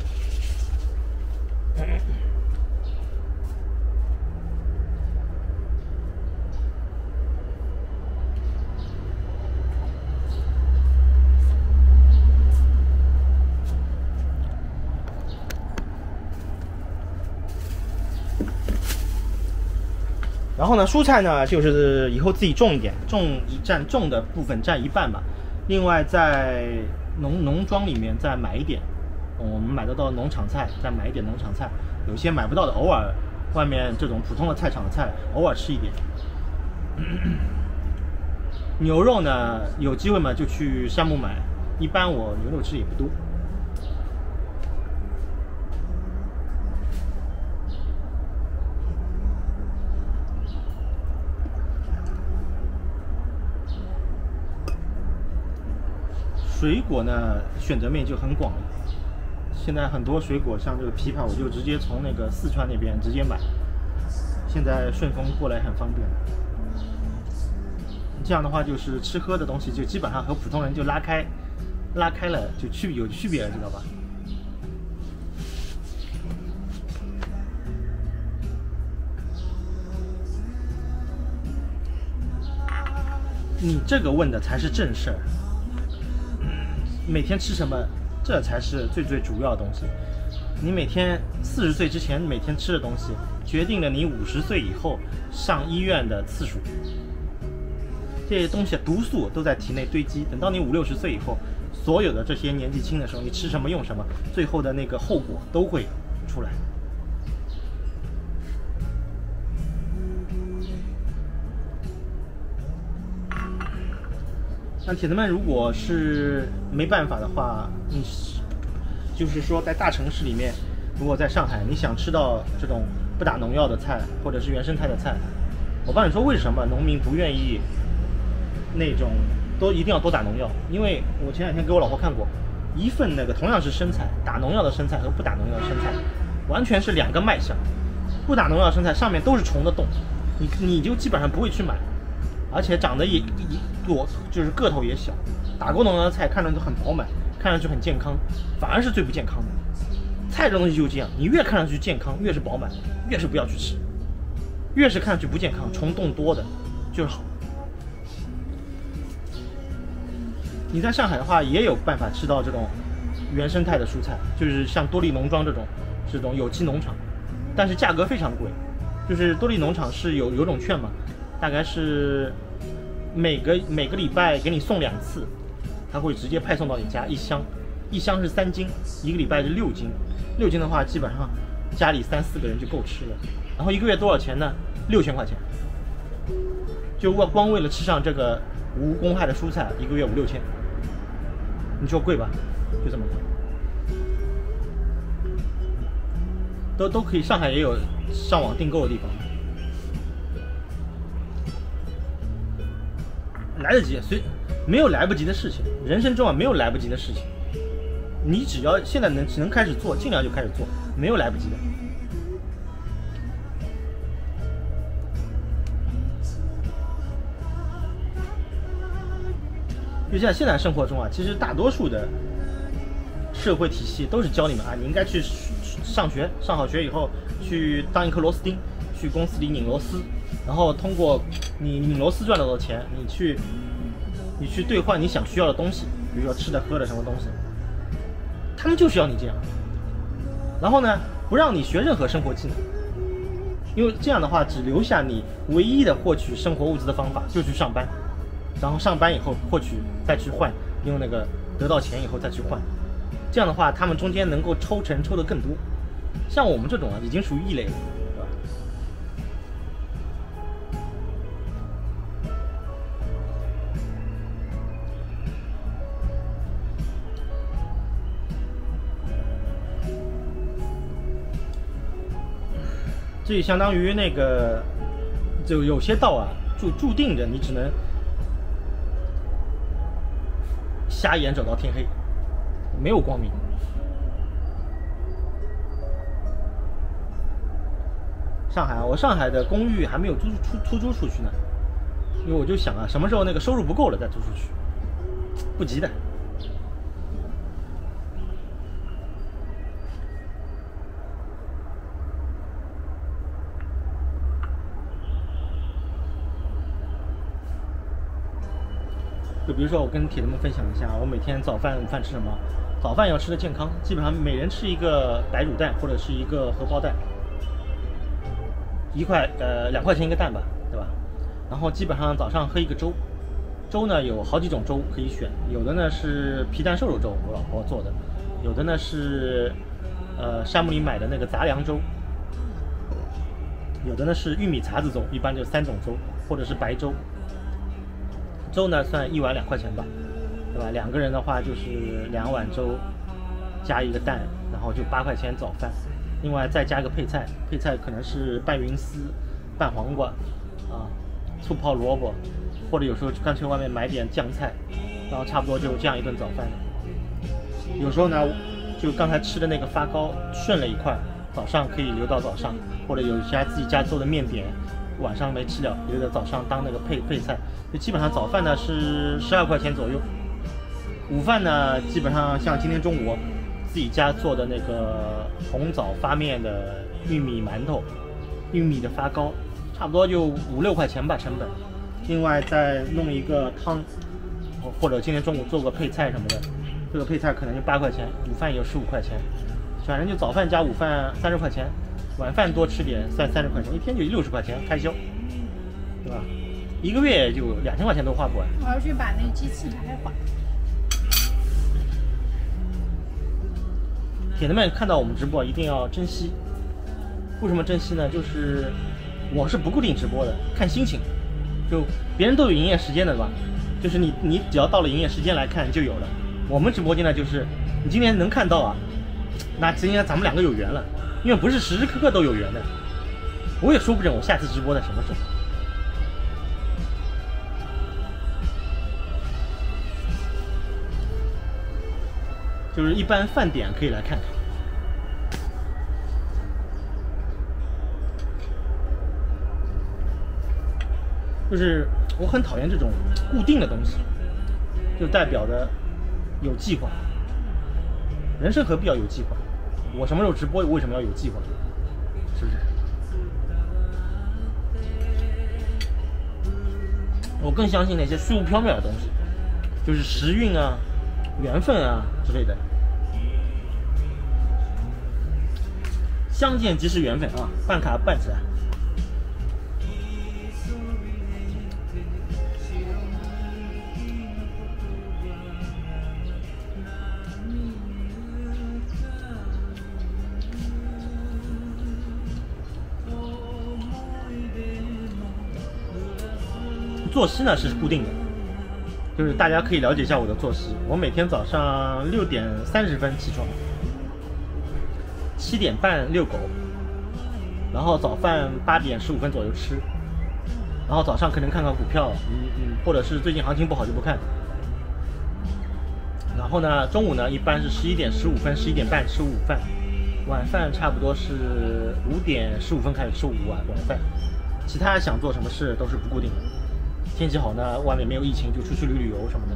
然后呢，蔬菜呢，就是以后自己种一点，种占种的部分占一半吧。另外在农农庄里面再买一点，我们买得到农场菜，再买一点农场菜。有些买不到的，偶尔外面这种普通的菜场的菜，偶尔吃一点。牛肉呢，有机会嘛就去山姆买，一般我牛肉吃也不多。水果呢，选择面就很广了。现在很多水果，像这个枇杷，我就直接从那个四川那边直接买。现在顺丰过来很方便。这样的话，就是吃喝的东西就基本上和普通人就拉开，拉开了就区有区别了，知道吧？你这个问的才是正事儿。每天吃什么，这才是最最主要的东西。你每天四十岁之前每天吃的东西，决定了你五十岁以后上医院的次数。这些东西毒素都在体内堆积，等到你五六十岁以后，所有的这些年纪轻的时候，你吃什么用什么，最后的那个后果都会出来。那铁子们，如果是没办法的话，你就是说在大城市里面，如果在上海，你想吃到这种不打农药的菜，或者是原生态的菜，我帮你说为什么农民不愿意那种都一定要多打农药？因为我前两天给我老婆看过，一份那个同样是生菜，打农药的生菜和不打农药的生菜，完全是两个卖相。不打农药生菜上面都是虫的洞，你你就基本上不会去买。而且长得也一多，就是个头也小。打过农药的菜看上去很饱满，看上去很健康，反而是最不健康的。菜这东西就这样，你越看上去健康，越是饱满，越是不要去吃。越是看上去不健康，虫洞多的，就是好。你在上海的话，也有办法吃到这种原生态的蔬菜，就是像多利农庄这种，这种有机农场，但是价格非常贵。就是多利农场是有有种券嘛，大概是。每个每个礼拜给你送两次，他会直接派送到你家一箱，一箱是三斤，一个礼拜是六斤，六斤的话基本上家里三四个人就够吃了。然后一个月多少钱呢？六千块钱，就光光为了吃上这个无公害的蔬菜，一个月五六千，你说贵吧？就这么贵，都都可以，上海也有上网订购的地方。来得及，随没有来不及的事情，人生中啊没有来不及的事情，你只要现在能能开始做，尽量就开始做，没有来不及的。就像现在生活中啊，其实大多数的社会体系都是教你们啊，你应该去上学，上好学以后去当一颗螺丝钉，去公司里拧螺丝。然后通过你拧螺丝赚到的钱，你去你去兑换你想需要的东西，比如说吃的喝的什么东西，他们就需要你这样。然后呢，不让你学任何生活技能，因为这样的话只留下你唯一的获取生活物资的方法，就去上班。然后上班以后获取再去换，用那个得到钱以后再去换。这样的话，他们中间能够抽成抽的更多。像我们这种啊，已经属于异类了。这相当于那个，就有些道啊，注注定着你只能瞎眼走到天黑，没有光明。上海，我上海的公寓还没有租出出租出去呢，因为我就想啊，什么时候那个收入不够了再租出去，不急的。就比如说，我跟铁子们分享一下，我每天早饭、午饭吃什么？早饭要吃的健康，基本上每人吃一个白煮蛋或者是一个荷包蛋，一块呃两块钱一个蛋吧，对吧？然后基本上早上喝一个粥，粥呢有好几种粥可以选，有的呢是皮蛋瘦肉粥，我老婆做的，有的呢是呃山姆里买的那个杂粮粥，有的呢是玉米碴子粥，一般就三种粥，或者是白粥。粥呢算一碗两块钱吧，对吧？两个人的话就是两碗粥加一个蛋，然后就八块钱早饭。另外再加个配菜，配菜可能是拌云丝、拌黄瓜啊、醋泡萝卜，或者有时候干脆外面买点酱菜，然后差不多就这样一顿早饭。有时候呢，就刚才吃的那个发糕顺了一块，早上可以留到早上，或者有些自己家做的面点，晚上没吃了，留着早上当那个配配菜。就基本上早饭呢是十二块钱左右，午饭呢基本上像今天中午自己家做的那个红枣发面的玉米馒头、玉米的发糕，差不多就五六块钱吧成本。另外再弄一个汤，或者今天中午做个配菜什么的，这个配菜可能就八块钱，午饭也有十五块钱，反正就早饭加午饭三十块钱，晚饭多吃点算三十块钱，一天就六十块钱开销，对吧？一个月就两千块钱都花不完。我要去把那个机器开会。铁子们看到我们直播一定要珍惜。为什么珍惜呢？就是我是不固定直播的，看心情。就别人都有营业时间的，对吧？就是你你只要到了营业时间来看就有了。我们直播间呢，就是你今天能看到啊，那今天咱们两个有缘了，因为不是时时刻刻都有缘的。我也说不准我下次直播在什么时候。就是一般饭点可以来看看。就是我很讨厌这种固定的东西，就代表着有计划。人生何必要有计划？我什么时候直播，为什么要有计划？是不是？我更相信那些虚无缥缈的东西，就是时运啊、缘分啊之类的。相见即是缘分啊！办卡办起来。作息呢是固定的，就是大家可以了解一下我的作息。我每天早上六点三十分起床，七点半遛狗，然后早饭八点十五分左右吃，然后早上可能看看股票，嗯嗯，或者是最近行情不好就不看。然后呢，中午呢一般是十一点十五分、十一点半吃午饭，晚饭差不多是五点十五分开始吃午晚晚饭。其他想做什么事都是不固定的。天气好呢，外面没有疫情就出去旅旅游什么的。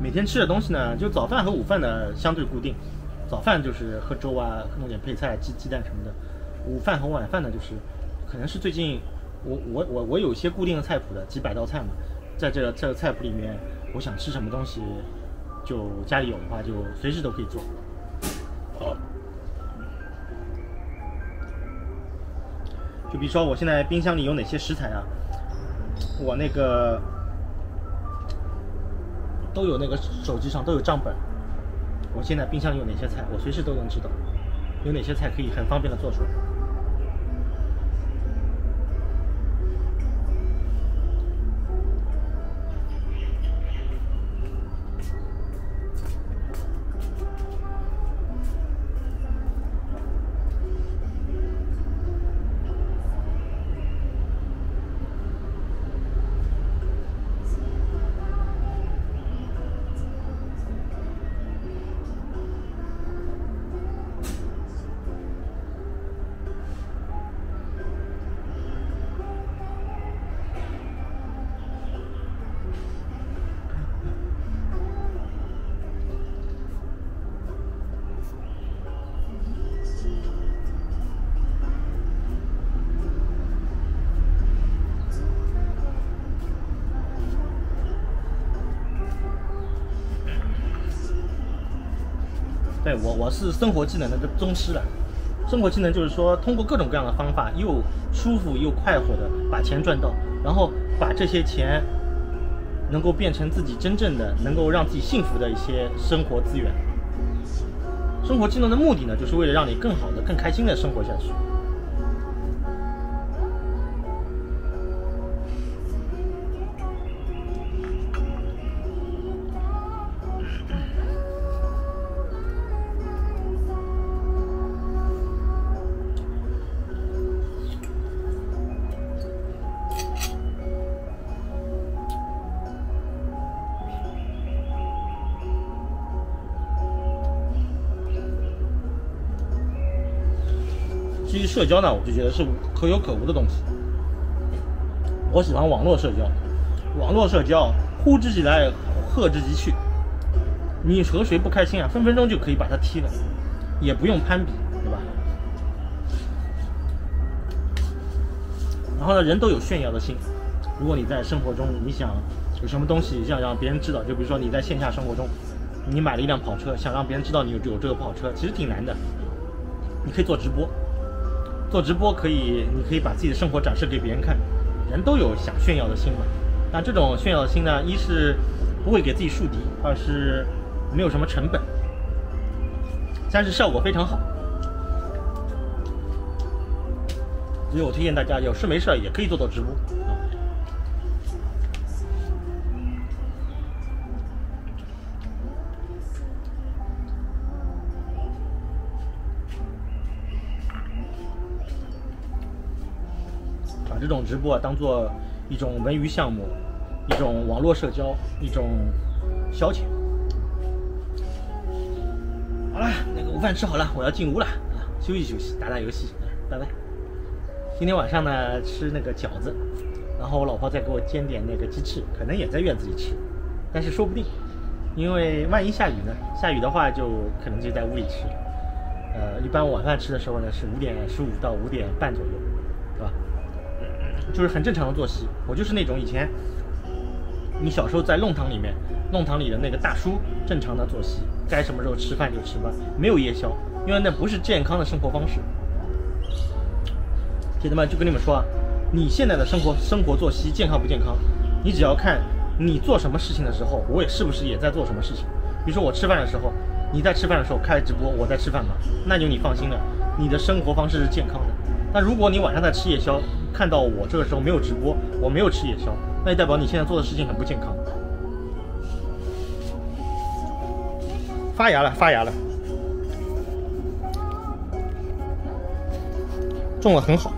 每天吃的东西呢，就早饭和午饭呢相对固定。早饭就是喝粥啊，弄点配菜、鸡鸡蛋什么的。午饭和晚饭呢，就是可能是最近我我我我有些固定的菜谱的，几百道菜嘛。在这个这个菜谱里面，我想吃什么东西，就家里有的话就随时都可以做。好，就比如说我现在冰箱里有哪些食材啊？我那个都有那个手机上都有账本。我现在冰箱里有哪些菜，我随时都能知道，有哪些菜可以很方便的做出来。是生活技能的宗师了。生活技能就是说，通过各种各样的方法，又舒服又快活的把钱赚到，然后把这些钱能够变成自己真正的能够让自己幸福的一些生活资源。生活技能的目的呢，就是为了让你更好的、更开心的生活下去。社交呢，我就觉得是可有可无的东西。我喜欢网络社交，网络社交呼之即来，喝之即去。你和谁不开心啊，分分钟就可以把他踢了，也不用攀比，对吧？然后呢，人都有炫耀的心。如果你在生活中你想有什么东西想让别人知道，就比如说你在线下生活中，你买了一辆跑车，想让别人知道你有有这个跑车，其实挺难的。你可以做直播。做直播可以，你可以把自己的生活展示给别人看，人都有想炫耀的心嘛。但这种炫耀的心呢，一是不会给自己树敌，二是没有什么成本，三是效果非常好。所以我推荐大家有事没事也可以做做直播直播当做一种文娱项目，一种网络社交，一种消遣。好了，那个午饭吃好了，我要进屋了啊，休息休息，打打游戏，拜拜。今天晚上呢吃那个饺子，然后我老婆再给我煎点那个鸡翅，可能也在院子里吃，但是说不定，因为万一下雨呢？下雨的话就可能就在屋里吃。呃，一般晚饭吃的时候呢是五点十五到五点半左右，就是很正常的作息。我就是那种以前你小时候在弄堂里面，弄堂里的那个大叔，正常的作息，该什么时候吃饭就吃饭，没有夜宵，因为那不是健康的生活方式。铁子们，就跟你们说啊，你现在的生活生活作息健康不健康，你只要看你做什么事情的时候，我也是不是也在做什么事情。比如说我吃饭的时候，你在吃饭的时候开直播，我在吃饭嘛，那就你放心了，你的生活方式是健康的。那如果你晚上在吃夜宵，看到我这个时候没有直播，我没有吃夜宵，那就代表你现在做的事情很不健康。发芽了，发芽了，种的很好。